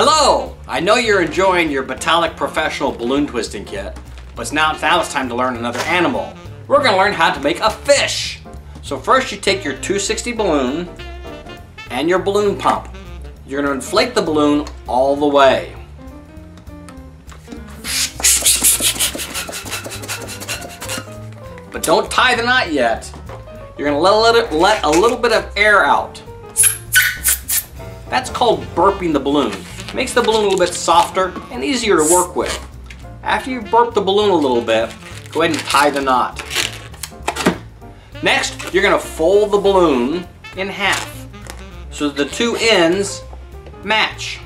Hello! I know you're enjoying your Betallic Professional Balloon Twisting Kit, but now, now it's time to learn another animal. We're gonna learn how to make a fish. So first you take your 260 balloon and your balloon pump. You're gonna inflate the balloon all the way. But don't tie the knot yet. You're gonna let, let, it, let a little bit of air out. That's called burping the balloon. Makes the balloon a little bit softer and easier to work with. After you've burped the balloon a little bit, go ahead and tie the knot. Next, you're gonna fold the balloon in half so the two ends match.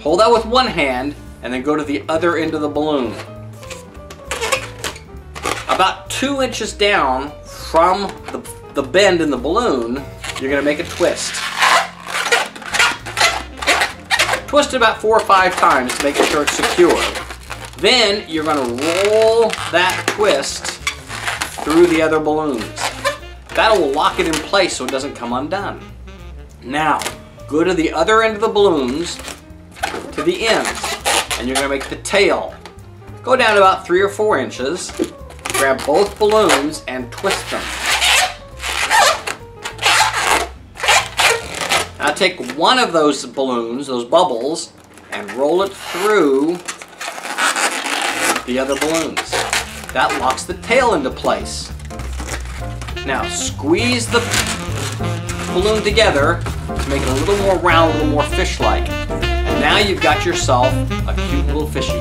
Hold that with one hand and then go to the other end of the balloon. About two inches down from the, the bend in the balloon, you're gonna make a twist. Twist it about four or five times to make sure it's secure. Then you're gonna roll that twist through the other balloons. That will lock it in place so it doesn't come undone. Now, go to the other end of the balloons, to the ends, and you're gonna make the tail. Go down about three or four inches, grab both balloons and twist them. Now take one of those balloons, those bubbles, and roll it through the other balloons. That locks the tail into place. Now squeeze the balloon together to make it a little more round, a little more fish-like. And now you've got yourself a cute little fishy.